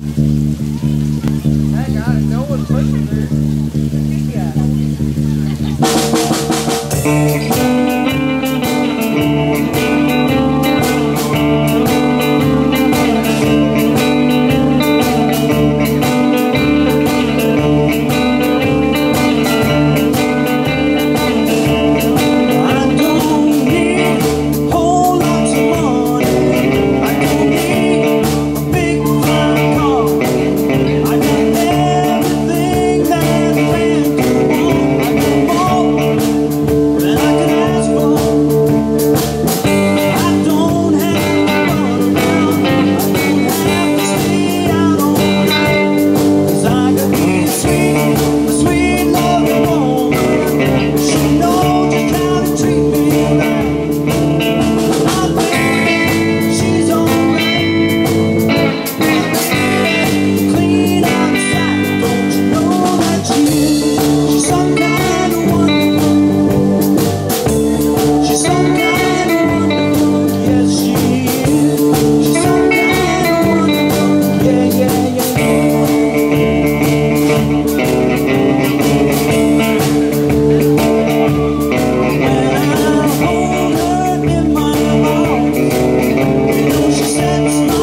Thank God, no one pushes her. You